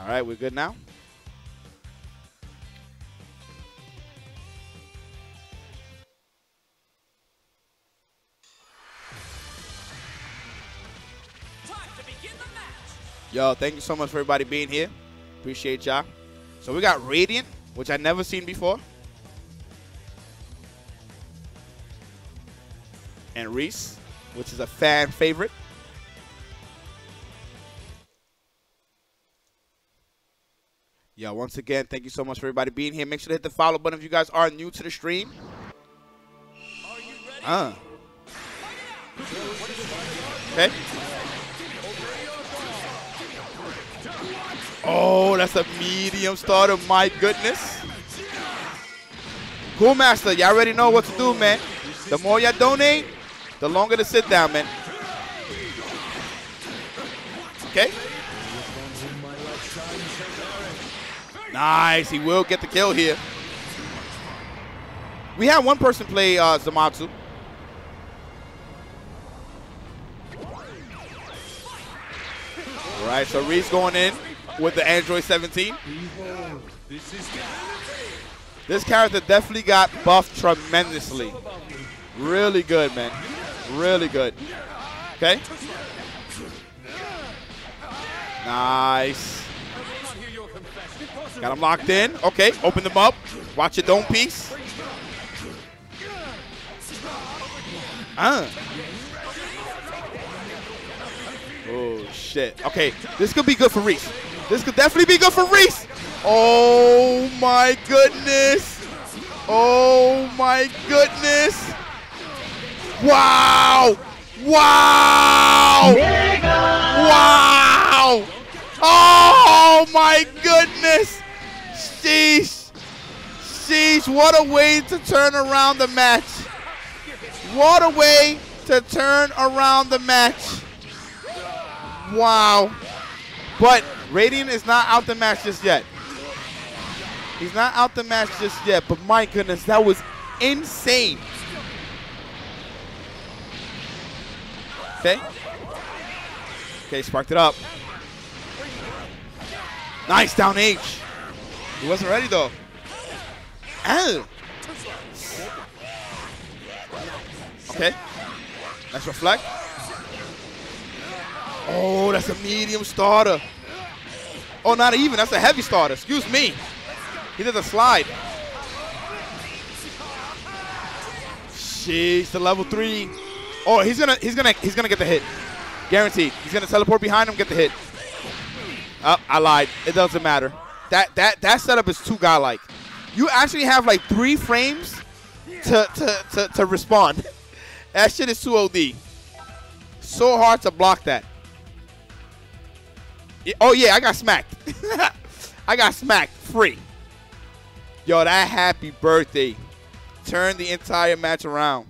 All right, we're good now. Yo, thank you so much for everybody being here. Appreciate y'all. So we got Radian, which I never seen before. And Reese, which is a fan favorite. Once again, thank you so much for everybody being here. Make sure to hit the follow button if you guys are new to the stream. Uh. Okay. Oh, that's a medium starter. My goodness. Cool Master, y'all already know what to do, man. The more y'all donate, the longer the sit down, man. Okay. Nice. He will get the kill here. We had one person play uh, Zamasu. All right, so Reese going in with the Android 17. This character definitely got buffed tremendously. Really good, man. Really good. Okay. Nice. Got him locked in. Okay, open them up. Watch your dome piece. Ah. Oh, shit. Okay, this could be good for Reese. This could definitely be good for Reese. Oh, my goodness. Oh, my goodness. Wow. Wow. Wow. Oh, my goodness. Sheesh. Sheesh. What a way to turn around the match. What a way to turn around the match. Wow. But Radian is not out the match just yet. He's not out the match just yet, but my goodness, that was insane. Okay. Okay, sparked it up. Nice down H. He wasn't ready though. Oh. Okay. Nice reflect. Oh, that's a medium starter. Oh, not even. That's a heavy starter. Excuse me. He did a slide. Jeez, the level three. Oh, he's gonna he's gonna he's gonna get the hit. Guaranteed. He's gonna teleport behind him, get the hit. Oh, I lied. It doesn't matter. That that that setup is too godlike. You actually have like three frames to to to, to respond. That shit is too OD. So hard to block that. Oh yeah, I got smacked. I got smacked free. Yo, that happy birthday turned the entire match around.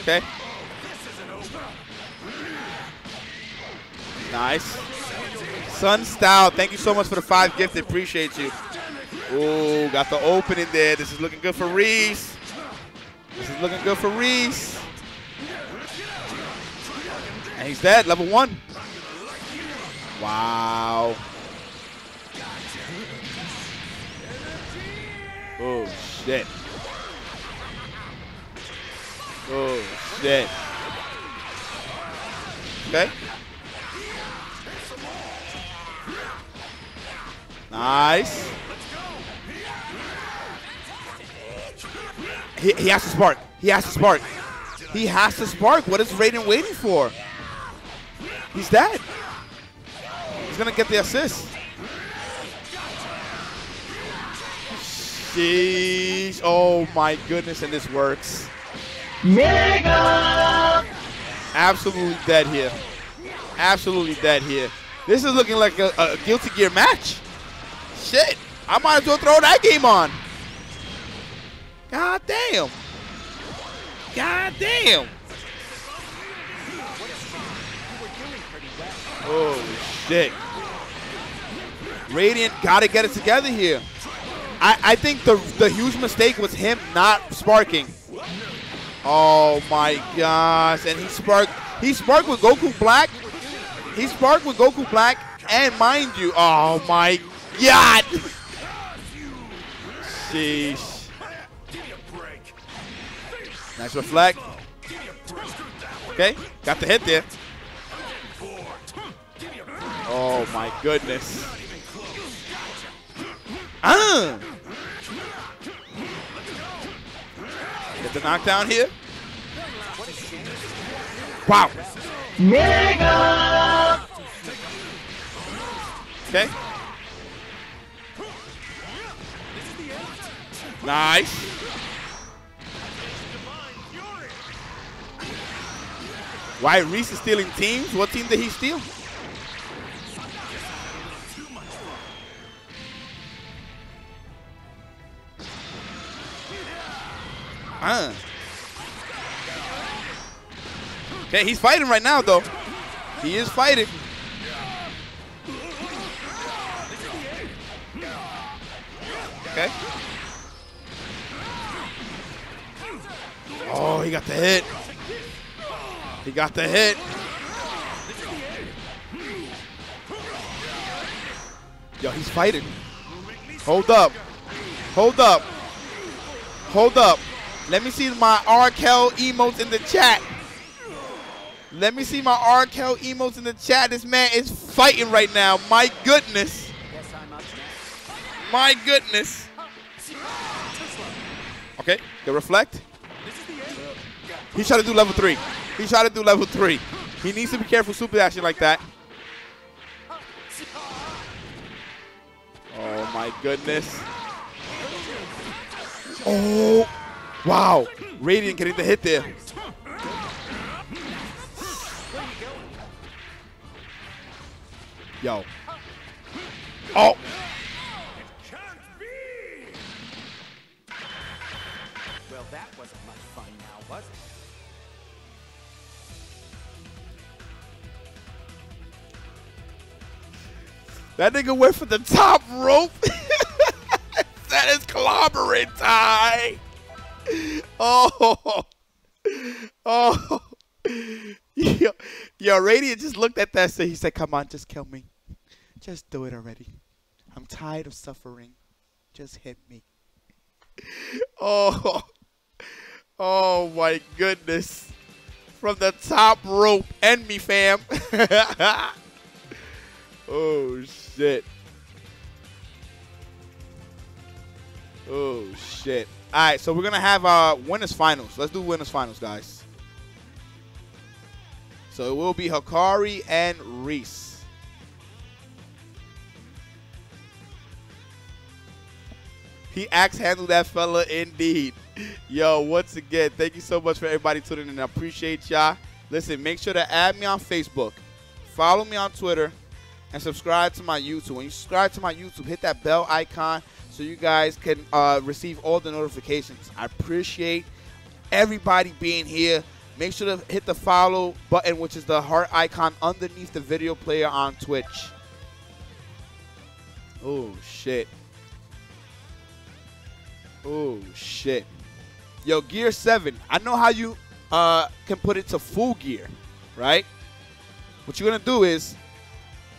Okay. Nice. Sun Style, thank you so much for the five gifted. Appreciate you. Ooh, got the opening there. This is looking good for Reese. This is looking good for Reese. And he's dead, level one. Wow. Oh, shit. Oh, shit. Okay. Nice. He, he has to spark. He has to spark. He has to spark. What is Raiden waiting for? He's dead. He's going to get the assist. Jeez. Oh, my goodness. And this works. Mega! Absolutely dead here. Absolutely dead here. This is looking like a, a Guilty Gear match. Shit. I might as well throw that game on. God damn. God damn. Oh, shit. Radian got to get it together here. I, I think the, the huge mistake was him not sparking. Oh my gosh! And he sparked. He sparked with Goku Black. He sparked with Goku Black, and mind you, oh my God! Sheesh. Nice reflect. Okay, got the hit there. Oh my goodness. Ah! Get the knockdown here. Wow. Mega! Okay. Nice. Why Reese is stealing teams? What team did he steal? Ah. Okay, he's fighting right now, though. He is fighting. Okay. Oh, he got the hit. He got the hit. Yo, he's fighting. Hold up. Hold up. Hold up. Let me see my Arkel emotes in the chat. Let me see my Arkel emotes in the chat. This man is fighting right now. My goodness. My goodness. Okay, good reflect. He tried to do level three. He tried to do level three. He needs to be careful super action like that. Oh my goodness. Oh, wow. Radian getting the hit there. Yo. Oh. Well, that wasn't much fun now, was it? That nigga went for the top rope. that is clobbering tie. Oh. Oh. Yo, yo, Radian just looked at that. So he said, come on, just kill me. Just do it already. I'm tired of suffering. Just hit me. Oh. Oh my goodness. From the top rope. End me, fam. oh shit. Oh shit. Alright, so we're gonna have uh winners finals. Let's do winners finals, guys. So it will be Hakari and Reese. He axe handled that fella indeed. Yo, once again, thank you so much for everybody tuning in. I appreciate y'all. Listen, make sure to add me on Facebook, follow me on Twitter, and subscribe to my YouTube. When you subscribe to my YouTube, hit that bell icon so you guys can uh, receive all the notifications. I appreciate everybody being here. Make sure to hit the follow button, which is the heart icon underneath the video player on Twitch. Oh, shit. Oh, shit. Yo, Gear 7. I know how you uh, can put it to full gear, right? What you're going to do is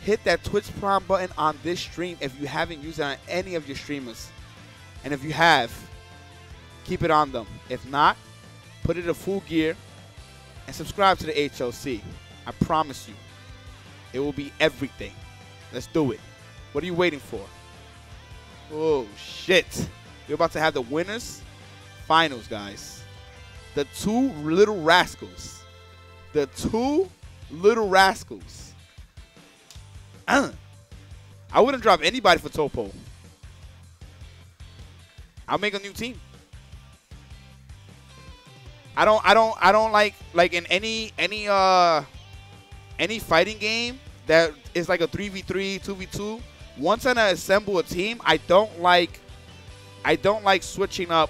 hit that Twitch Prime button on this stream if you haven't used it on any of your streamers. And if you have, keep it on them. If not, put it to full gear and subscribe to the HLC. I promise you, it will be everything. Let's do it. What are you waiting for? Oh, shit. We're about to have the winners finals, guys. The two little rascals. The two little rascals. Uh, I wouldn't drop anybody for Topo. I'll make a new team. I don't I don't I don't like like in any any uh any fighting game that is like a 3v3, 2v2, once I assemble a team, I don't like I don't like switching up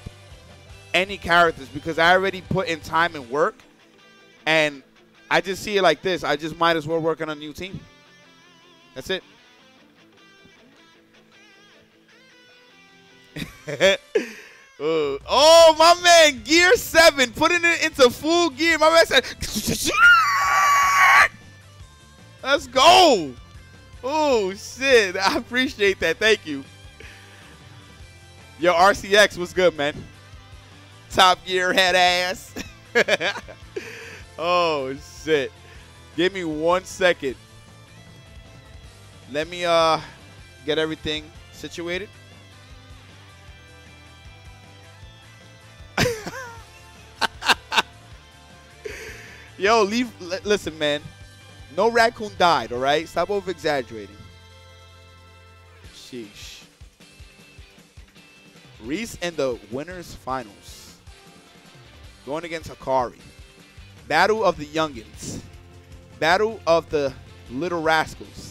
any characters because I already put in time and work and I just see it like this. I just might as well work on a new team. That's it. Uh, oh, my man, Gear 7, putting it into full gear. My man said, let's go. Oh, shit. I appreciate that. Thank you. Yo, RCX, was good, man? Top Gear head ass. oh, shit. Give me one second. Let me uh get everything situated. Yo, leave. Listen, man. No raccoon died. All right. Stop over exaggerating. Sheesh. Reese in the winners finals, going against Hakari. Battle of the youngins. Battle of the little rascals.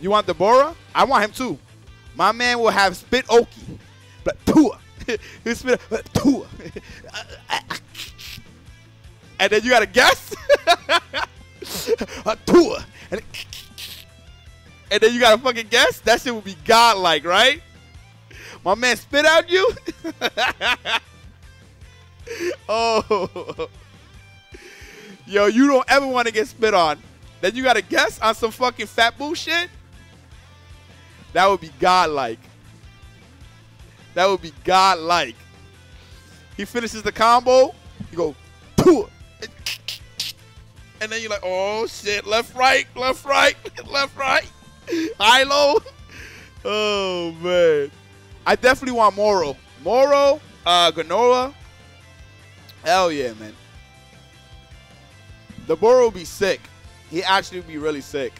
You want Dabura? I want him too. My man will have spit oki. But Tua. He spit uh, Tua. and then you gotta guess. a Tua. And, and then you gotta fucking guess. That shit would be godlike, right? My man spit out you. oh. Yo, you don't ever want to get spit on. Then you gotta guess on some fucking fat bullshit. That would be godlike. That would be godlike. He finishes the combo. You go, and then you're like, oh shit, left, right, left, right, left, right, high, low. Oh man, I definitely want Moro. Moro, uh, Ganola. Hell yeah, man. The Boro will be sick. He actually would be really sick.